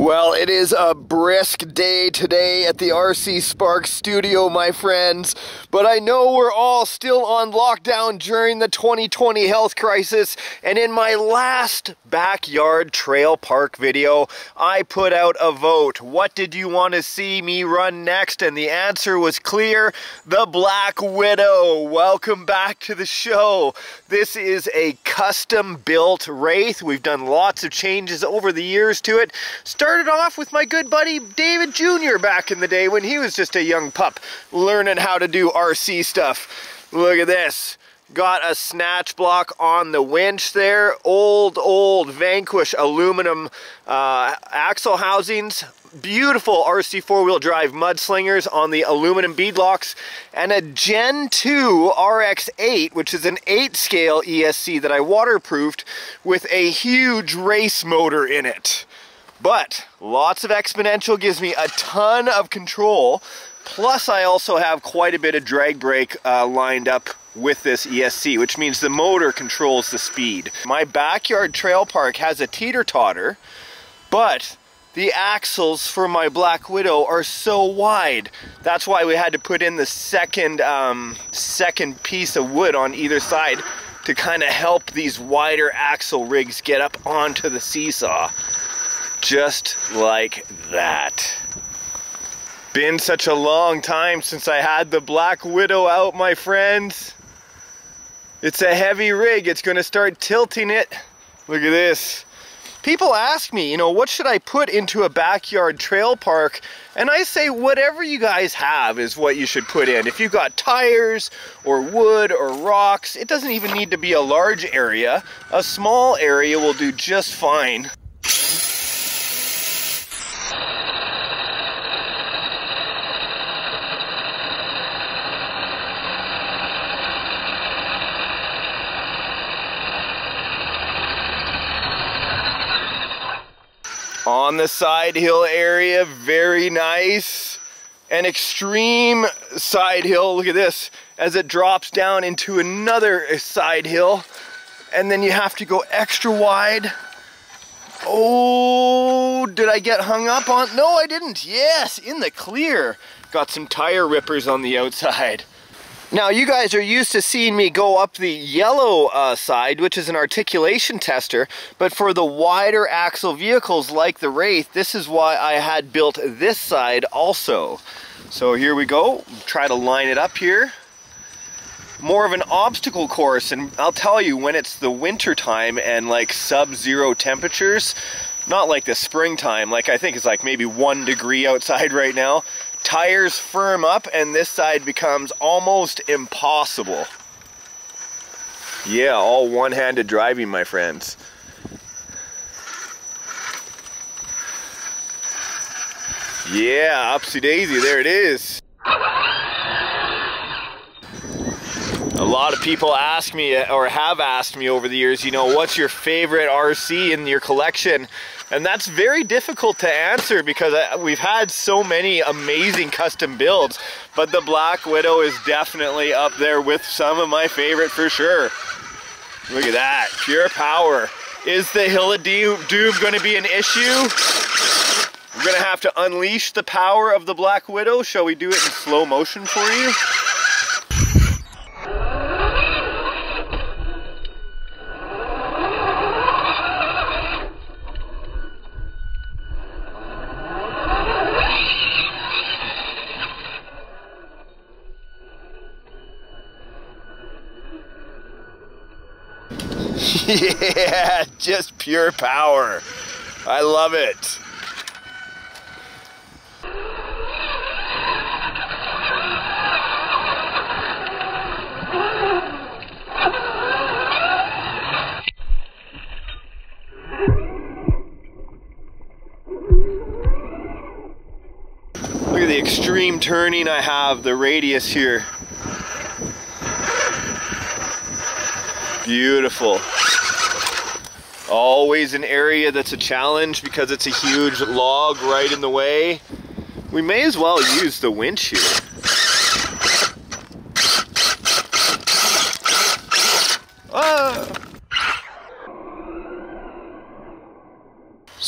Well, it is a brisk day today at the RC Spark studio, my friends. But I know we're all still on lockdown during the 2020 health crisis. And in my last backyard trail park video, I put out a vote. What did you want to see me run next? And the answer was clear the Black Widow. Welcome back to the show. This is a custom built Wraith. We've done lots of changes over the years to it. Start started off with my good buddy David Jr. back in the day when he was just a young pup learning how to do RC stuff. Look at this. Got a snatch block on the winch there. Old, old Vanquish aluminum uh, axle housings. Beautiful RC four-wheel drive mudslingers on the aluminum beadlocks. And a Gen 2 RX-8, which is an 8-scale ESC that I waterproofed with a huge race motor in it. But lots of exponential gives me a ton of control. Plus I also have quite a bit of drag brake uh, lined up with this ESC, which means the motor controls the speed. My backyard trail park has a teeter-totter, but the axles for my Black Widow are so wide. That's why we had to put in the second, um, second piece of wood on either side to kind of help these wider axle rigs get up onto the seesaw. Just like that. Been such a long time since I had the Black Widow out, my friends. It's a heavy rig. It's going to start tilting it. Look at this. People ask me, you know, what should I put into a backyard trail park? And I say whatever you guys have is what you should put in. If you've got tires or wood or rocks, it doesn't even need to be a large area. A small area will do just fine. On the side hill area, very nice. An extreme side hill, look at this, as it drops down into another side hill. And then you have to go extra wide. Oh, did I get hung up on? No, I didn't. Yes, in the clear. Got some tire rippers on the outside. Now you guys are used to seeing me go up the yellow uh, side, which is an articulation tester, but for the wider axle vehicles like the Wraith, this is why I had built this side also. So here we go, try to line it up here. More of an obstacle course, and I'll tell you, when it's the winter time and like sub-zero temperatures, not like the springtime, like I think it's like maybe one degree outside right now, tires firm up and this side becomes almost impossible. Yeah, all one-handed driving, my friends. Yeah, upsy daisy, there it is. A lot of people ask me, or have asked me over the years, you know, what's your favorite RC in your collection? And that's very difficult to answer because uh, we've had so many amazing custom builds, but the Black Widow is definitely up there with some of my favorite for sure. Look at that, pure power. Is the Hill of Doom to be an issue? We're to have to unleash the power of the Black Widow. Shall we do it in slow motion for you? yeah, just pure power. I love it. Look at the extreme turning I have, the radius here. Beautiful. Always an area that's a challenge because it's a huge log right in the way. We may as well use the winch here.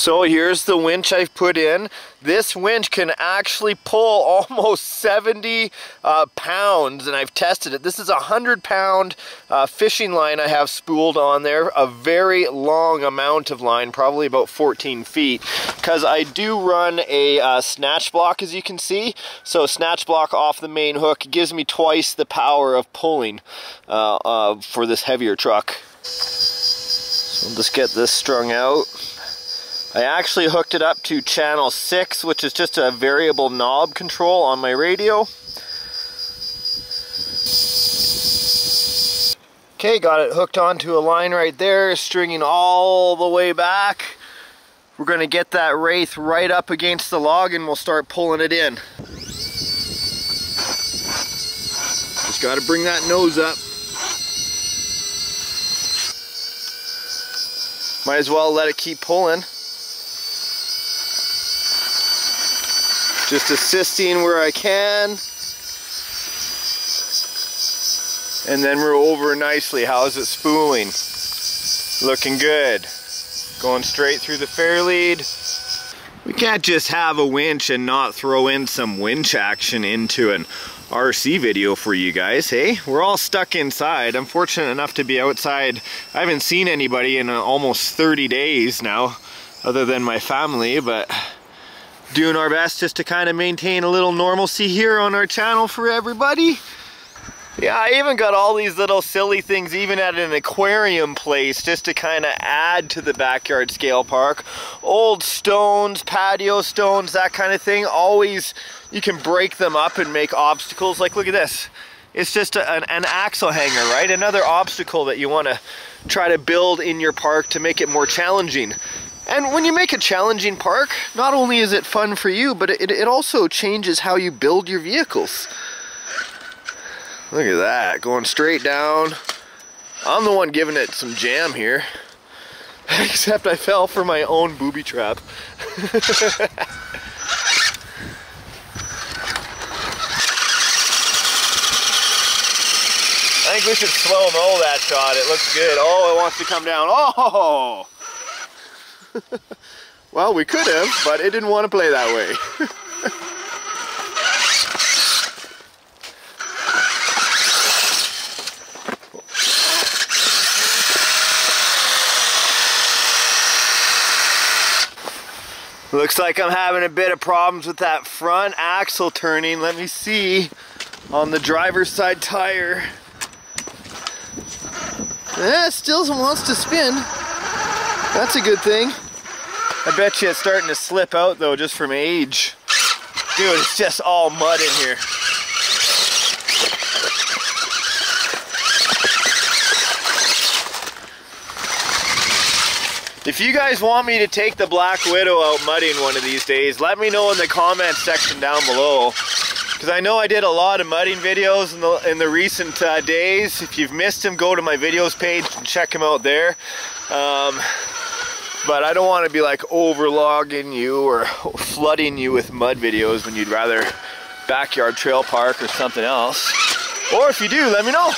So here's the winch I've put in. This winch can actually pull almost 70 uh, pounds and I've tested it. This is a 100 pound uh, fishing line I have spooled on there. A very long amount of line, probably about 14 feet because I do run a uh, snatch block as you can see. So snatch block off the main hook gives me twice the power of pulling uh, uh, for this heavier truck. So we'll just get this strung out. I actually hooked it up to channel 6, which is just a variable knob control on my radio. Okay, got it hooked onto a line right there, stringing all the way back. We're going to get that wraith right up against the log and we'll start pulling it in. Just got to bring that nose up. Might as well let it keep pulling. Just assisting where I can. And then we're over nicely. How's it spooling? Looking good. Going straight through the fair lead. We can't just have a winch and not throw in some winch action into an RC video for you guys, hey? We're all stuck inside. I'm fortunate enough to be outside. I haven't seen anybody in almost 30 days now, other than my family, but doing our best just to kind of maintain a little normalcy here on our channel for everybody. Yeah, I even got all these little silly things even at an aquarium place just to kind of add to the backyard scale park. Old stones, patio stones, that kind of thing. Always, you can break them up and make obstacles. Like, look at this. It's just a, an, an axle hanger, right? Another obstacle that you want to try to build in your park to make it more challenging. And when you make a challenging park, not only is it fun for you, but it, it also changes how you build your vehicles. Look at that, going straight down. I'm the one giving it some jam here. Except I fell for my own booby trap. I think we should slow-mo that shot. It looks good. Oh, it wants to come down. Oh! well, we could have, but it didn't want to play that way. Looks like I'm having a bit of problems with that front axle turning. Let me see on the driver's side tire. Eh, still wants to spin. That's a good thing. I bet you it's starting to slip out though just from age. Dude, it's just all mud in here. If you guys want me to take the Black Widow out mudding one of these days, let me know in the comments section down below. Because I know I did a lot of mudding videos in the, in the recent uh, days. If you've missed them, go to my videos page and check them out there. Um, but I don't want to be like overlogging you or flooding you with mud videos when you'd rather backyard trail park or something else. Or if you do, let me know.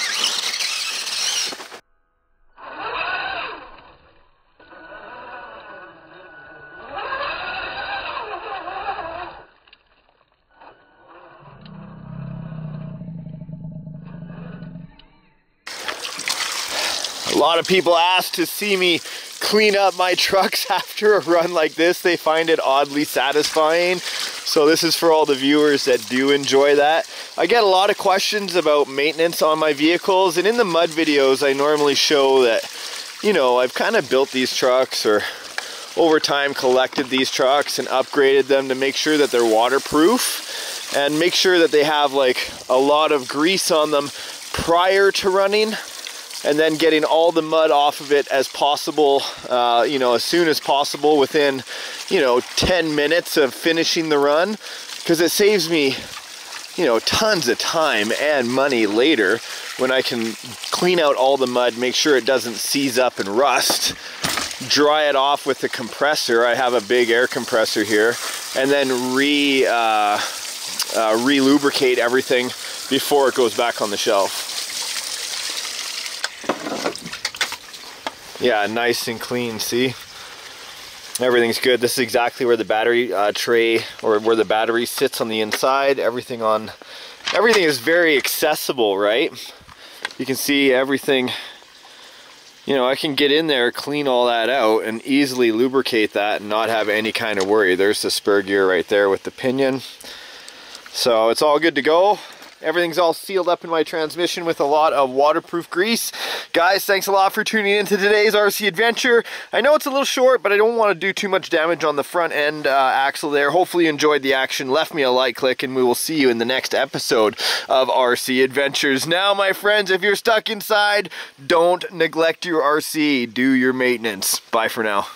Lot of people ask to see me clean up my trucks after a run like this. They find it oddly satisfying. So this is for all the viewers that do enjoy that. I get a lot of questions about maintenance on my vehicles and in the mud videos I normally show that, you know, I've kind of built these trucks or over time collected these trucks and upgraded them to make sure that they're waterproof and make sure that they have like a lot of grease on them prior to running and then getting all the mud off of it as possible, uh, you know, as soon as possible within, you know, 10 minutes of finishing the run because it saves me, you know, tons of time and money later when I can clean out all the mud, make sure it doesn't seize up and rust, dry it off with the compressor. I have a big air compressor here and then re, uh, uh, re-lubricate everything before it goes back on the shelf. Yeah, nice and clean, see? Everything's good. This is exactly where the battery uh, tray or where the battery sits on the inside. Everything on, everything is very accessible, right? You can see everything, you know, I can get in there, clean all that out and easily lubricate that and not have any kind of worry. There's the spur gear right there with the pinion. So it's all good to go. Everything's all sealed up in my transmission with a lot of waterproof grease. Guys, thanks a lot for tuning in to today's RC adventure. I know it's a little short, but I don't want to do too much damage on the front end uh, axle there. Hopefully you enjoyed the action, left me a like click, and we will see you in the next episode of RC Adventures. Now, my friends, if you're stuck inside, don't neglect your RC. Do your maintenance. Bye for now.